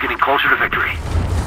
getting closer to victory.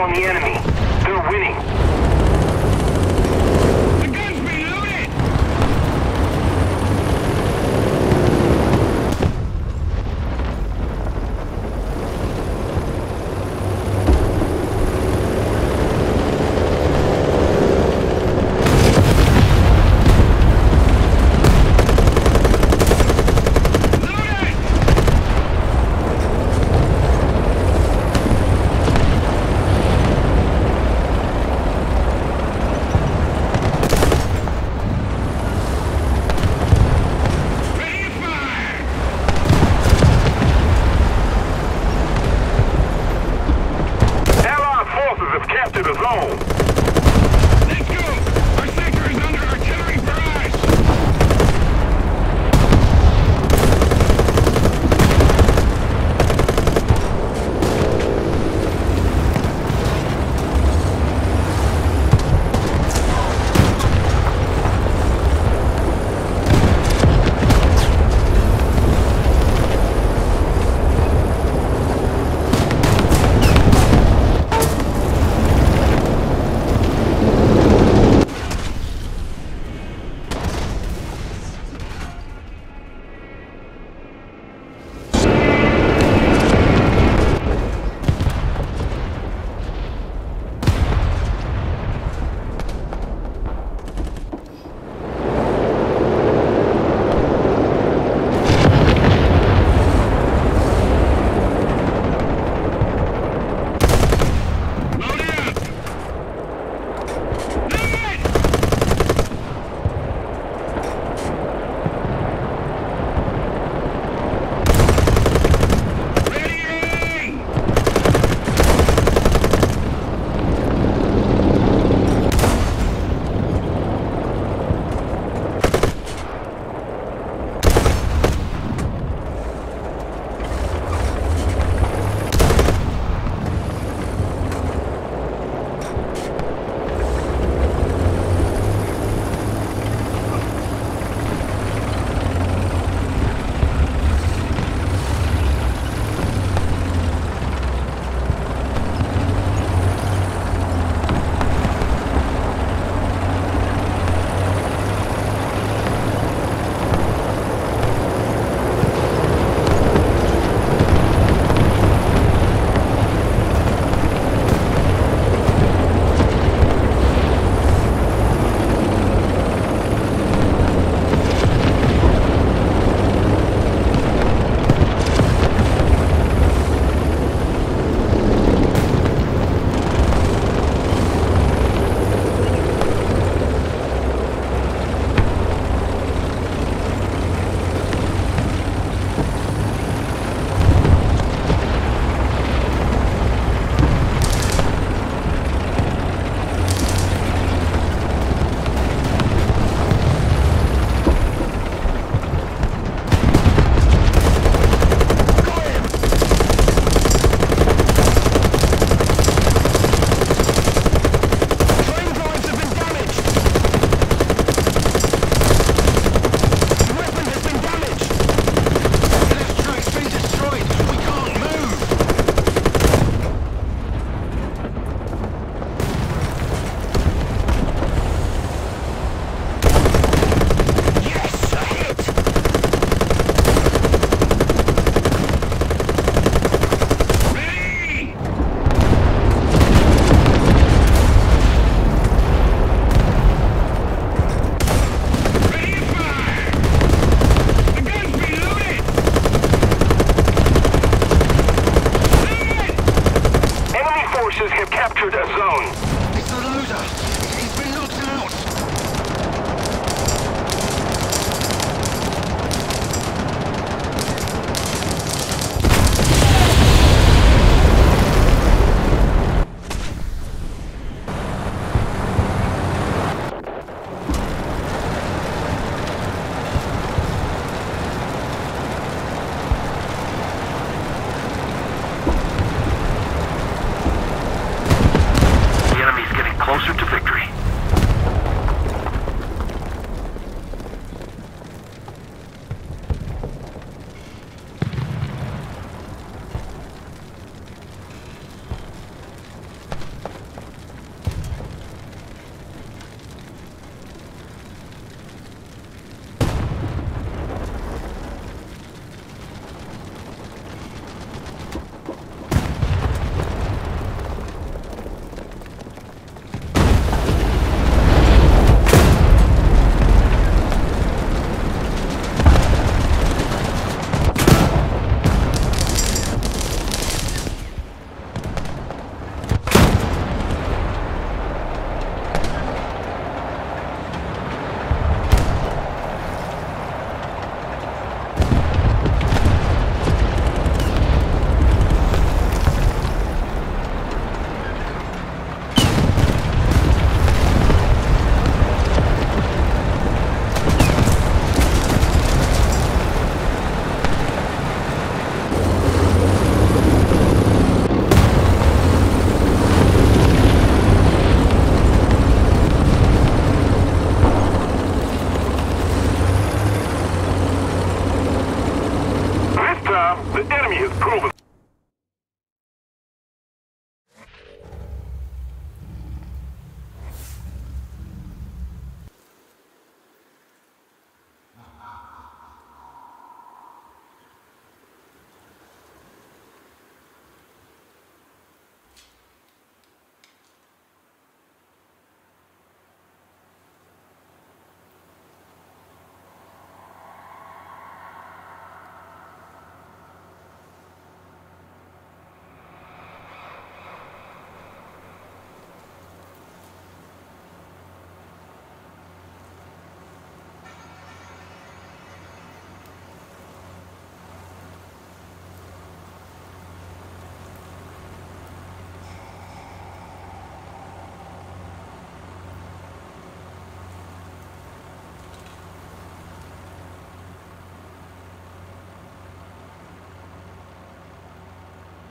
On the enemy. They're winning.